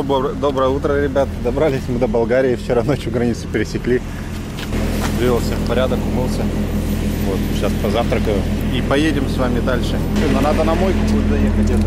добро- доброе утро, ребят. Добрались мы до Болгарии. Вчера ночью границу пересекли. Привелся в порядок, умылся. Вот, сейчас позавтракаю. И поедем с вами дальше. Но надо на мойку будет заехать где-то.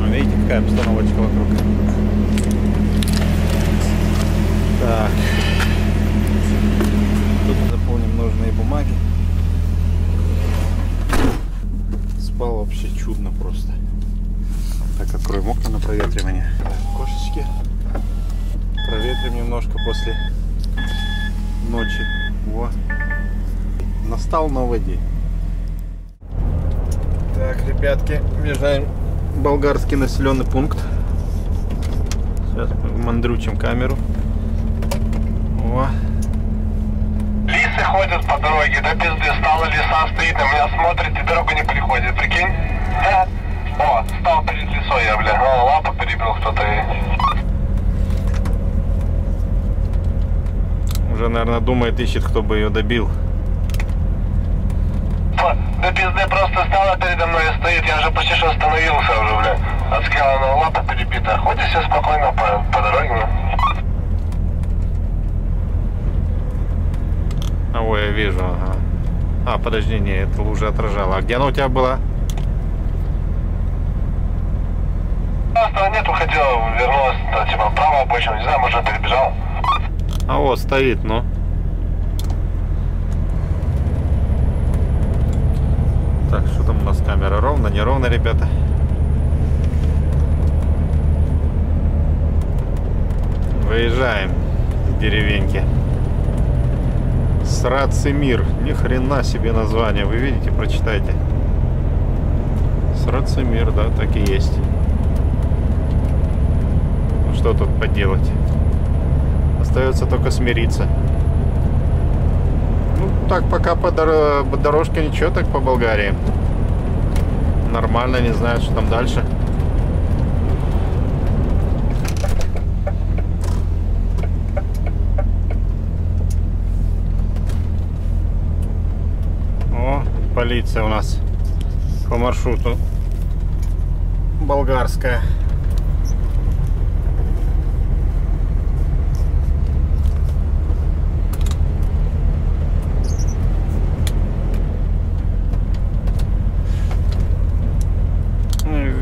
Ну, видите, какая обстановочка вокруг. Так. Тут заполним нужные бумаги. Спал вообще чудно просто. Так, откроем окна на проветривание. Кошечки. Проветрим немножко после ночи. Во. Настал новый день. Так, ребятки, въезжаем в болгарский населенный пункт. Сейчас мы мандрючим камеру. О, Лисы ходят по дороге, до пизды. Стала лиса, стоит на меня, смотрит и дорогу не переходит, прикинь? Да. О, стал перед лесой я, бля. О, лапу перебил кто-то. уже, наверное, думает, ищет, кто бы ее добил. До пизды просто стала передо мной и стоит, я уже почти что остановился уже, бля. Отскала, но лапа перебита. Ходит все спокойно по, по дороге. А, ой, я вижу, ага. А, подожди, не, это лужа отражала. А где она у тебя была? Просто нет, уходила, вернулась, да, типа, право обочину, не знаю, может, она перебежала. А вот стоит, ну. Так, что там у нас камера? Ровно, неровно, ребята? Выезжаем с деревеньки. Срацимир. Ни хрена себе название. Вы видите, прочитайте. Срацимир, да, так и есть. Что тут поделать? Остается только смириться. Ну, так пока по, дор- по дорожке ничего так по Болгарии. Нормально, не знаю, что там дальше. О, полиция у нас по маршруту болгарская.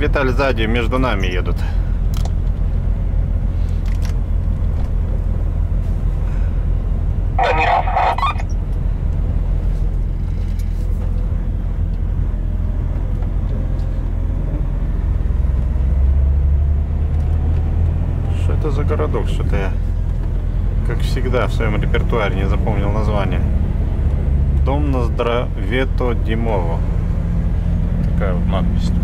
Виталий сзади, между нами едут. Что это за городок? Что-то я, как всегда, в своем репертуаре не запомнил название. Дом на Здравето Димово. Такая вот надпись тут.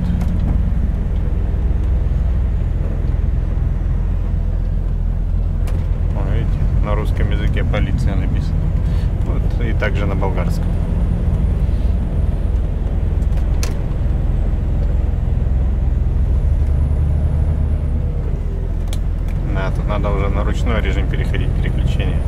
О, видите, на русском языке полиция написано. Вот, и также на болгарском. Да, тут надо уже на ручной режим переходить, переключение.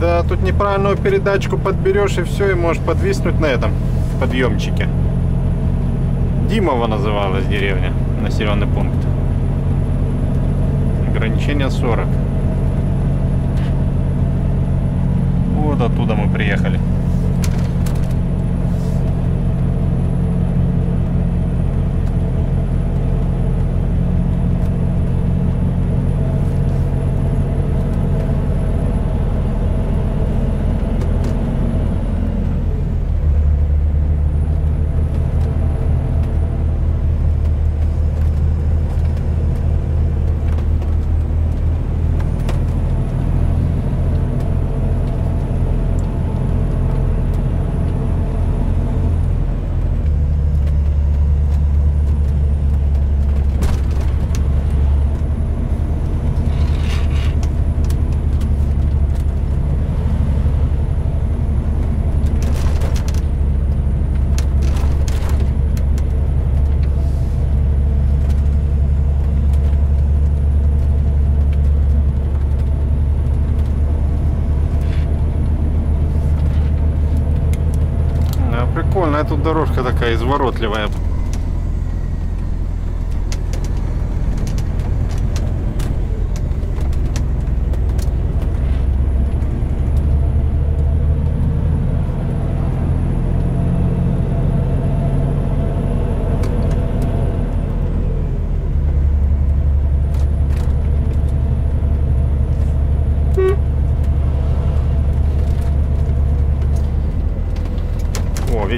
Да, тут неправильную передачку подберешь и все, и можешь подвиснуть на этом подъемчике. Димова называлась деревня, населенный пункт. Ограничение 40. Вот оттуда мы приехали. А, Прикольная тут дорожка такая изворотливая.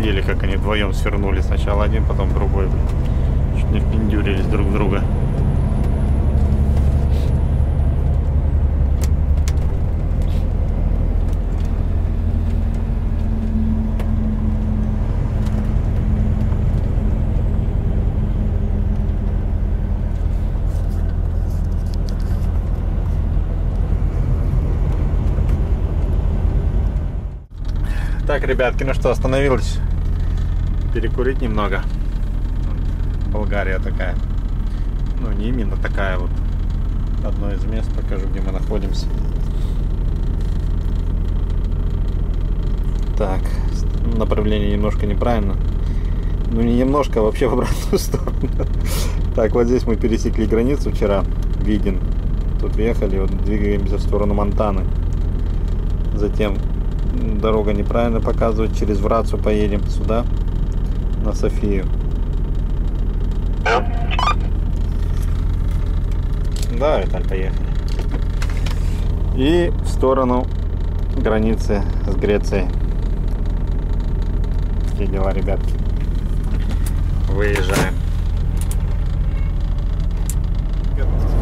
Видели, как они вдвоем свернули. Сначала один, потом другой. Чуть не впендюрились друг друга. Так, ребятки, ну что, остановилась перекурить немного. Болгария такая. Ну, не именно такая вот. Одно из мест, покажу, где мы находимся. Так, направление немножко неправильно. Ну, не немножко, а вообще в обратную сторону. Так, вот здесь мы пересекли границу вчера. Виден. Тут въехали, вот двигаемся в сторону Монтаны. Затем дорога неправильно показывает. Через Врацу поедем сюда, на Софию. Да, Виталь, поехали. И в сторону границы с Грецией. Какие дела, ребятки? Выезжаем.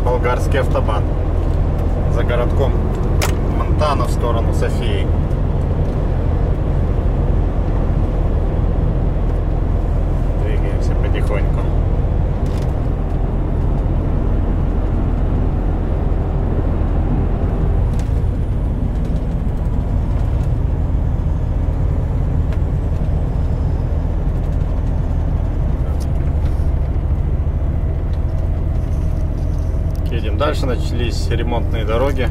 Болгарский автобан. За городком Монтана в сторону Софии. Потихоньку. Едем дальше, начались ремонтные дороги.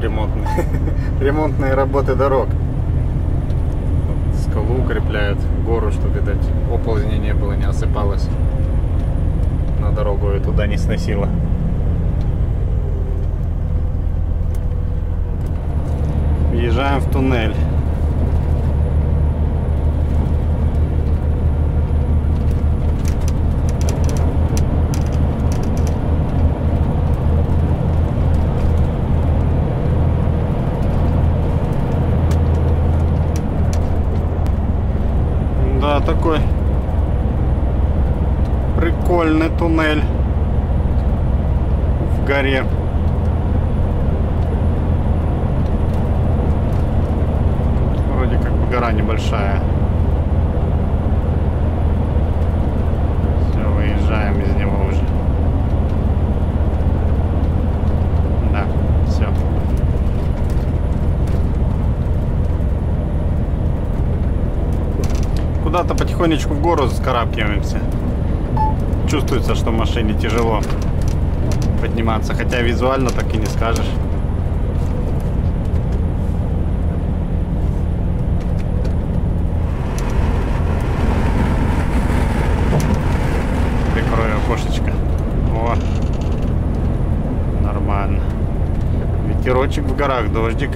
Ремонтные, ремонтные работы дорог. Скалу укрепляют, гору, что, видать, оползня не было, не осыпалось. На дорогу ее туда не сносило. Въезжаем в туннель. Да, такой прикольный туннель в горе. Вроде как гора небольшая. Все, выезжаем из него уже. Да, все. Куда-то потихонечку в гору скарабкиваемся. Чувствуется, что в машине тяжело подниматься, хотя визуально так и не скажешь. Прикрою окошечко. О, нормально. Ветерочек в горах, дождик.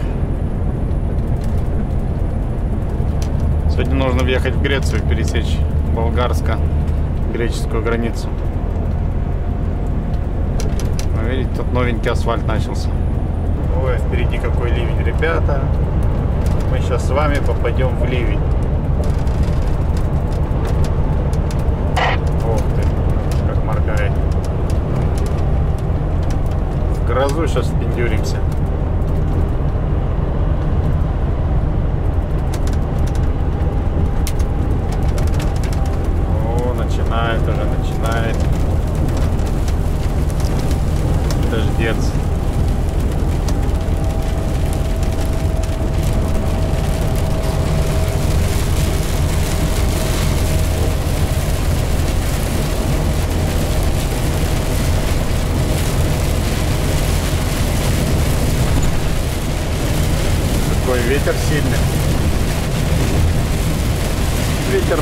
Сегодня нужно въехать в Грецию, пересечь болгарско-греческую границу. Ну, видите, тут новенький асфальт начался. Ой, впереди какой ливень, ребята. Мы сейчас с вами попадем в ливень. Ох ты, как моргает. В грозу сейчас пиндюримся.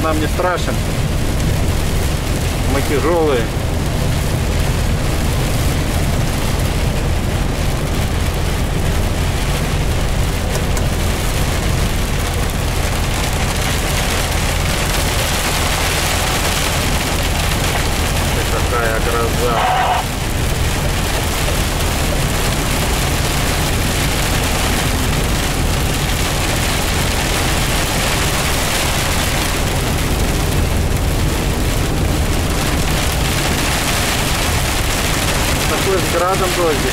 Нам не страшен. Мы тяжелые. Ой, Какая гроза. Градом дождик.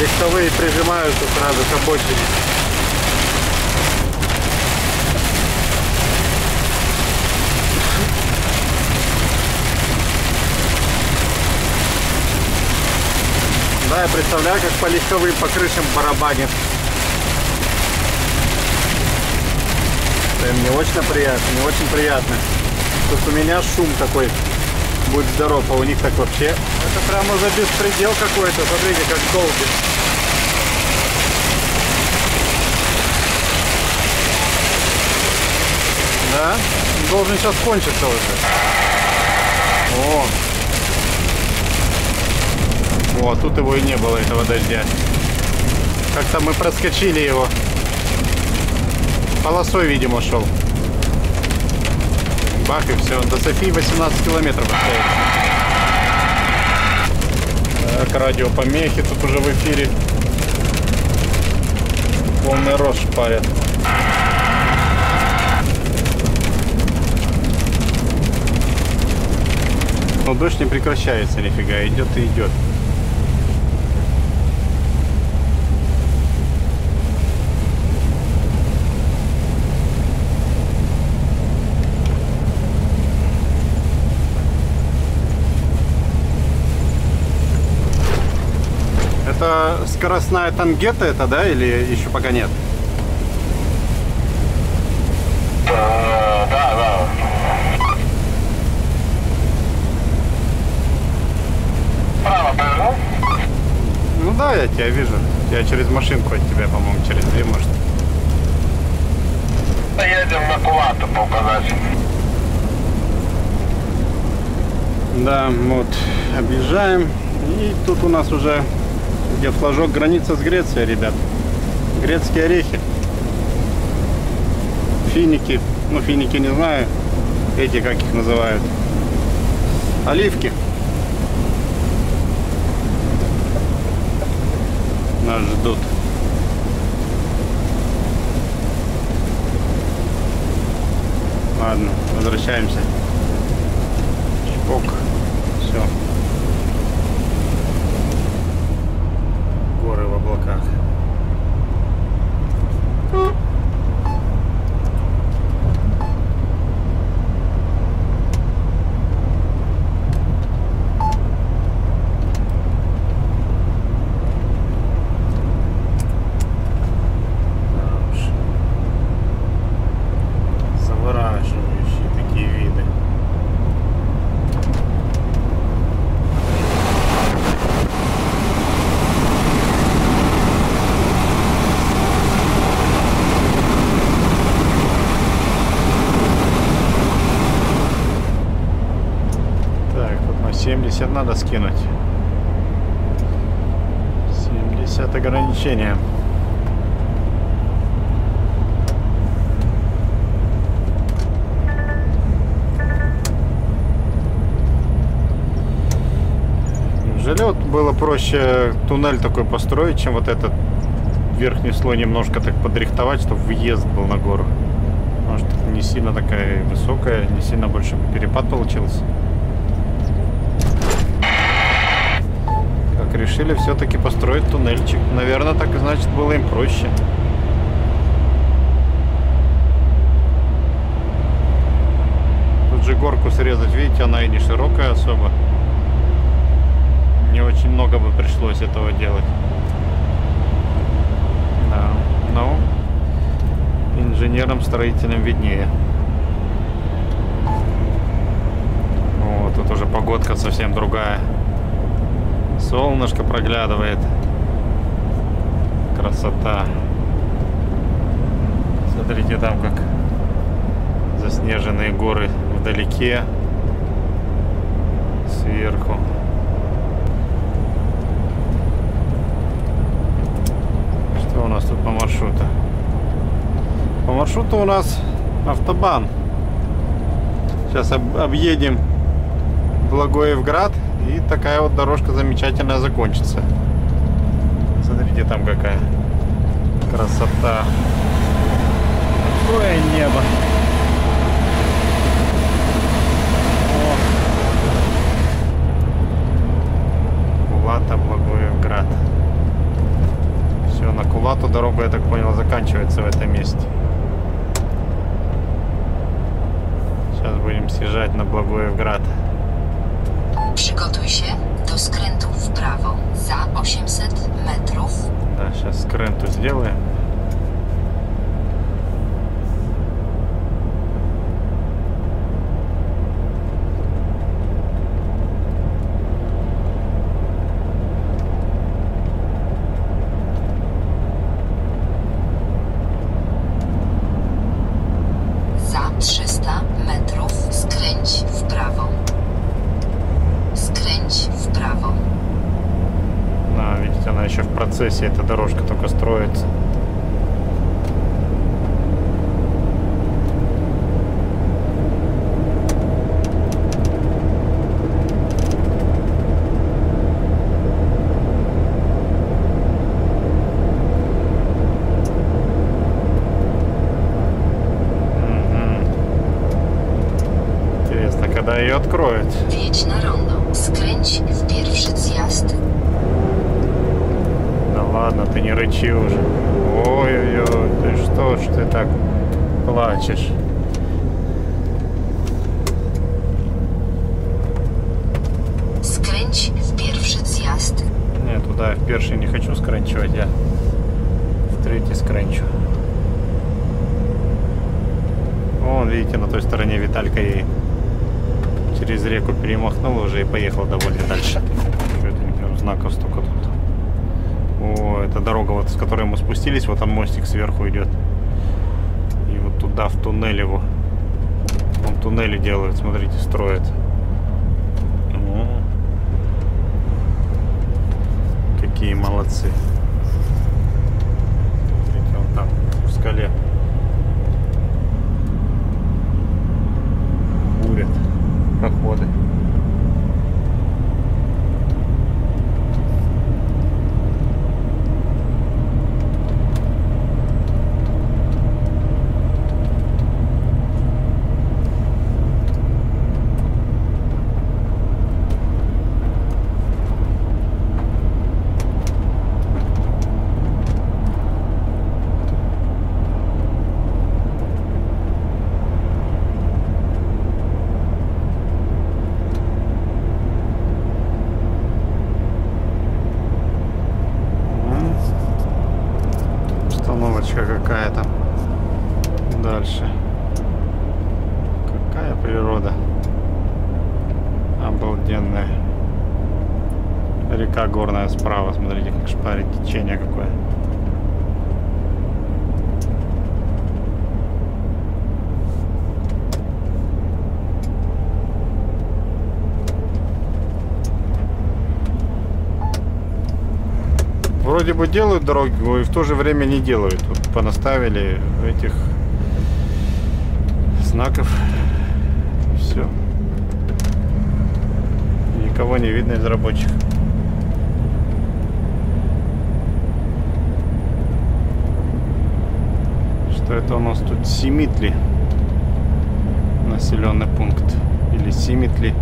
Легковые прижимаются сразу к обочине. Да, я представляю, как по легковым по барабанит. Это мне очень приятно, не очень приятно. Тут у меня шум такой будет здоров, а у них так вообще. Это прямо за беспредел какой-то. Смотрите, как долго. Да? Должен сейчас кончиться уже. О! О, тут его и не было, этого дождя. Как-то мы проскочили его. Полосой, видимо, шел. Бах, и все. До Софии 18 километров остается. Так, радиопомехи тут уже в эфире. Полный рожь парят. Но дождь не прекращается нифига, идет и идет. Скоростная тангета это, да, или еще пока нет? Да, да. Право повернул? Ну да, я тебя вижу. Я через машинку от тебя, по-моему, через две, может. Едем на Кулату по указателю. Да, вот, объезжаем. И тут у нас уже, где флажок, граница с Грецией, ребят. Грецкие орехи. Финики. Ну, финики не знаю. Эти, как их называют. Оливки. Нас ждут. Ладно, возвращаемся. Чпок. Все. Горы в облаках. Да уж. Завораживающие такие виды. Так, тут на 70 надо скинуть. 70 ограничения. Неужели вот было проще туннель такой построить, чем вот этот верхний слой немножко так подрихтовать, чтобы въезд был на гору? Может, не сильно такая высокая, не сильно больше перепад получился. Как решили все-таки построить туннельчик. Наверное, так и значит было им проще. Тут же горку срезать, видите, она и не широкая особо. Не очень много бы пришлось этого делать. Да, ну, инженерам, строителям виднее. О, тут уже погодка совсем другая. Солнышко проглядывает. Красота. Смотрите, там как заснеженные горы вдалеке. Сверху. Что у нас тут по маршруту? По маршруту у нас автобан. Сейчас об- объедем Благоевград и такая вот дорожка замечательная закончится. Смотрите, там какая красота. Какое небо. Кулата, Благоевград. Все, на Кулату дорога, я так понял, заканчивается в этом месте. Сейчас будем съезжать на Благоевград. Przygotuj się do skrętu w prawo za 800 metrów. Да, сейчас скренту сделаем. Вон, видите, на той стороне Виталька и через реку перемахнул уже и поехал довольно дальше. Это не прям знаков столько тут. О, это дорога, вот с которой мы спустились, вот там мостик сверху идет. И вот туда, в туннель его. Вон туннели делают, смотрите, строят. О. Какие молодцы. Смотрите, он там, в скале. Вроде бы делают дорогу и в то же время не делают. Вот понаставили этих знаков. Все. Никого не видно из рабочих. Что это у нас тут Симитли? Населенный пункт. Или Симитли.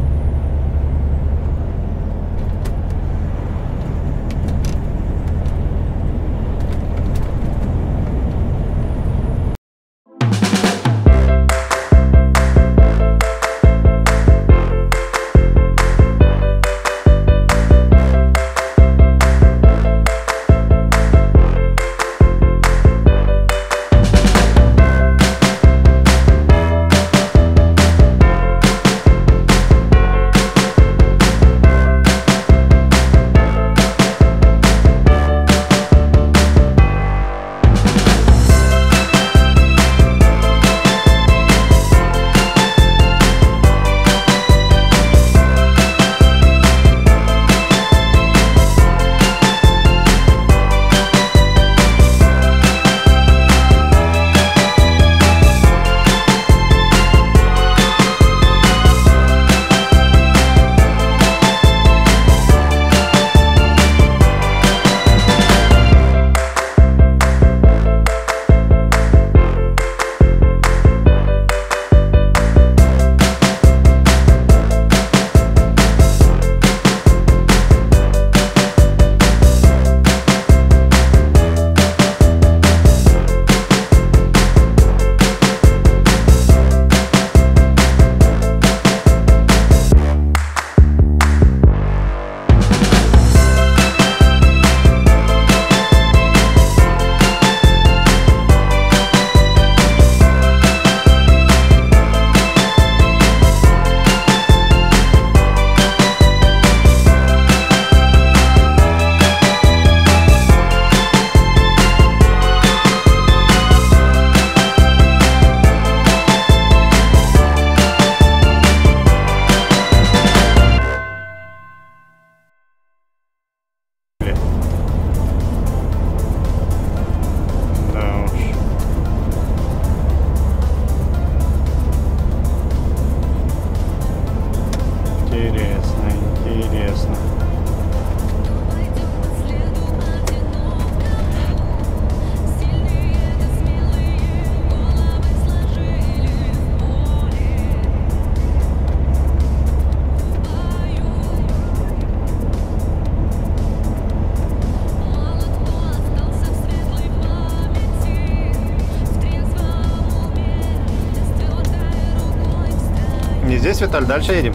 Не здесь, Виталь, дальше едем.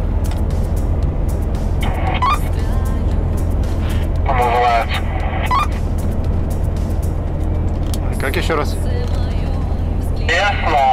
Как еще раз? Ясно.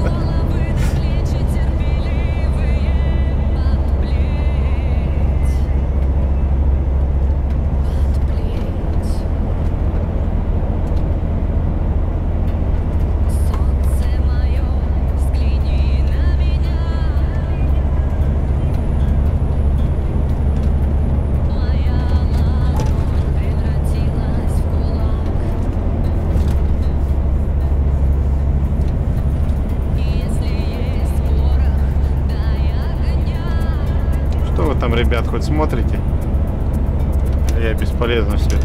хоть смотрите? Я бесполезно все